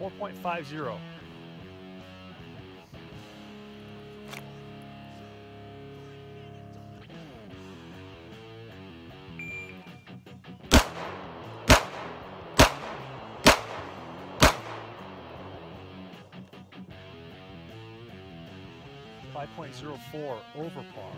4.50. Five point zero four over par.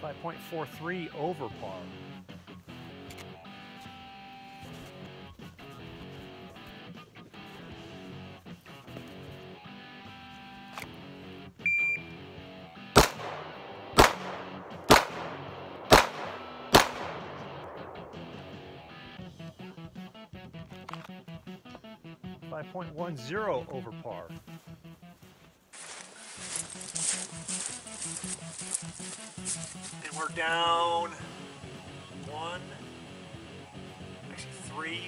Five point four three over par. Five point one zero over par. We're down one, actually three,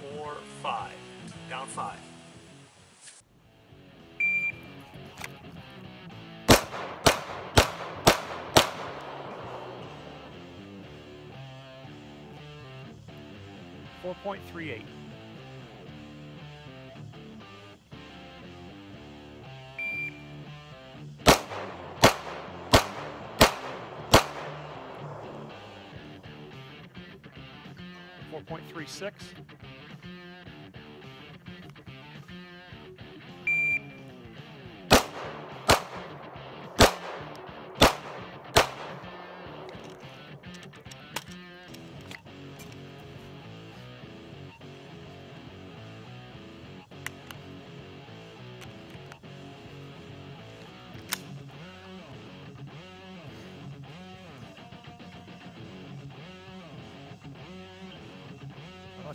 four, five. Down five. Four point three eight. 1.36.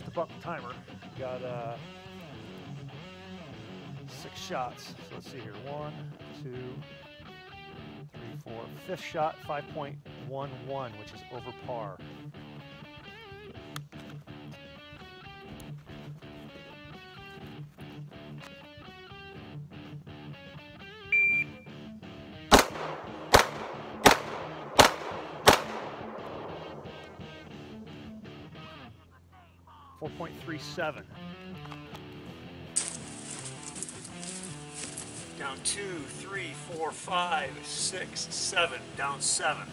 The to the timer. Got uh, six shots. So let's see here. One, two, three, four. Fifth shot, 5.11, which is over par. Four point three seven. Down two, three, four, five, six, seven. Down seven.